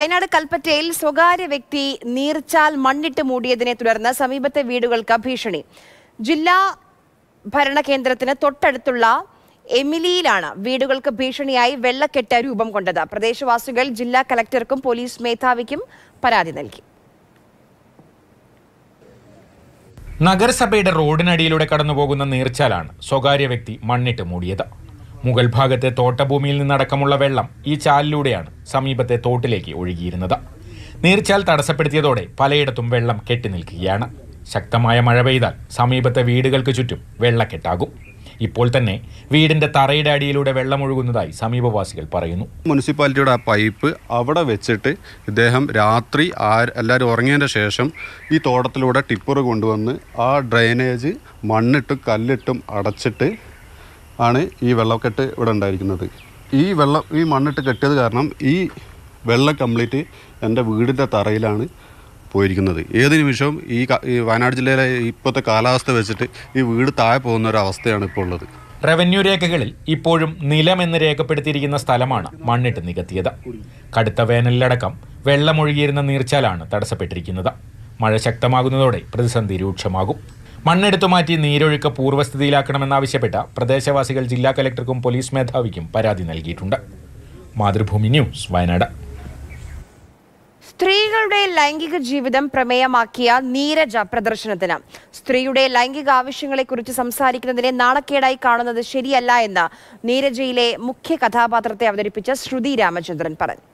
വയനാട് കൽപ്പറ്റയിൽ സ്വകാര്യ വ്യക്തി നീർച്ചാൽ മണ്ണിട്ട് മൂടിയതിനെ തുടർന്ന് സമീപത്തെ വീടുകൾക്ക് ഭീഷണി. ജില്ലാ ഭരണകേന്ദ്രത്തിന് തൊട്ടടുത്തുള്ള എമിലിയിലാണ് വീടുകൾക്ക് ഭീഷണിയായി വെള്ളക്കെട്ട് രൂപം കൊണ്ടത്. പ്രദേശവാസികൾ ജില്ലാ കലക്ടർക്കും പോലീസ് മേധാവിക്കും പരാതി നൽകി. നഗരസഭയുടെ റോഡിനടിയിലൂടെ കടന്നുപോകുന്ന നീർച്ചാലാണ് സ്വകാര്യ വ്യക്തി മണ്ണിട്ട് മൂടിയത്. മുകൾ ഭാഗത്തെ തോട്ടഭൂമിയിൽ നിന്നടക്കമുള്ള വെള്ളം ഈ ചാലിലൂടെയാണ് സമീപത്തെ തോട്ടിലേക്ക് ഒഴുകിയിരുന്നത്. നീർച്ചാൽ തടസ്സപ്പെടുത്തിയതോടെ പലയിടത്തും വെള്ളം കെട്ടി നിൽക്കുകയാണ്. ശക്തമായ മഴ പെയ്താൽ സമീപത്തെ വീടുകൾക്ക് ചുറ്റും വെള്ളക്കെട്ടാകും. ഇപ്പോൾ തന്നെ വീടിന്റെ തറയുടെ അടിയിലൂടെ വെള്ളം ഒഴുകുന്നതായി സമീപവാസികൾ പറയുന്നു. മുനിസിപ്പാലിറ്റിയുടെ ആ പൈപ്പ് അവിടെ വെച്ചിട്ട് ഇദ്ദേഹം രാത്രി എല്ലാവരും ഉറങ്ങിയതിന്റെ ശേഷം ഈ തോട്ടത്തിലൂടെ ടിപ്പർ കൊണ്ടുവന്ന് ആ ഡ്രെയിനേജ് മണ്ണിട്ടും കല്ലിട്ടും അടച്ചിട്ട് ആണ് ഈ വെള്ളക്കെട്ട് ഇവിടെ ഉണ്ടായിരിക്കുന്നത്. ഈ വെള്ളം ഈ മണ്ണിട്ട് കെട്ടിയത് കാരണം ഈ വെള്ളം കംപ്ലീറ്റ് എന്റെ വീടിന്റെ തറയിലാണ് പോയിരിക്കുന്നത്. ഏത് നിമിഷവും ഈ ഈ വയനാട് ജില്ലയിലെ ഇപ്പോഴത്തെ കാലാവസ്ഥ വെച്ചിട്ട് ഈ വീട് താഴെ പോകുന്ന ഒരു അവസ്ഥയാണ് ഇപ്പോൾ ഉള്ളത്. റവന്യൂ രേഖകളിൽ ഇപ്പോഴും നിലമെന്ന് രേഖപ്പെടുത്തിയിരിക്കുന്ന സ്ഥലമാണ് മണ്ണിട്ട് നികത്തിയത്. കടുത്ത വേനലിലടക്കം വെള്ളമൊഴുകിയിരുന്ന നീർച്ചാലാണ് തടസ്സപ്പെട്ടിരിക്കുന്നത്. മഴ ശക്തമാകുന്നതോടെ പ്രതിസന്ധി രൂക്ഷമാകും. മണ്ണെടുത്തു മാറ്റി നീരൊഴുക്ക് പൂർവസ്ഥിതിയിലാക്കണമെന്നാവശ്യപ്പെട്ട പ്രദേശവാസികൾ ജില്ലാ കലക്ടർക്കും പോലീസ് മേധാവിക്കും പരാതി നൽകിയിട്ടുണ്ട്. മാതൃഭൂമി ന്യൂസ് വയനാട്. സ്ത്രീകളുടെ ലൈംഗിക ജീവിതം പ്രമേയമാക്കിയ നീരജ പ്രദർശനത്തിന്. സ്ത്രീയുടെ ലൈംഗിക ആവശ്യങ്ങളെക്കുറിച്ച് സംസാരിക്കുന്നതിനെ നാണക്കേടായി കാണുന്നത് ശരിയല്ല എന്ന് നീരജയിലെ മുഖ്യ കഥാപാത്രത്തെ അവതരിപ്പിച്ച ശ്രുതി രാമചന്ദ്രൻ പറഞ്ഞു.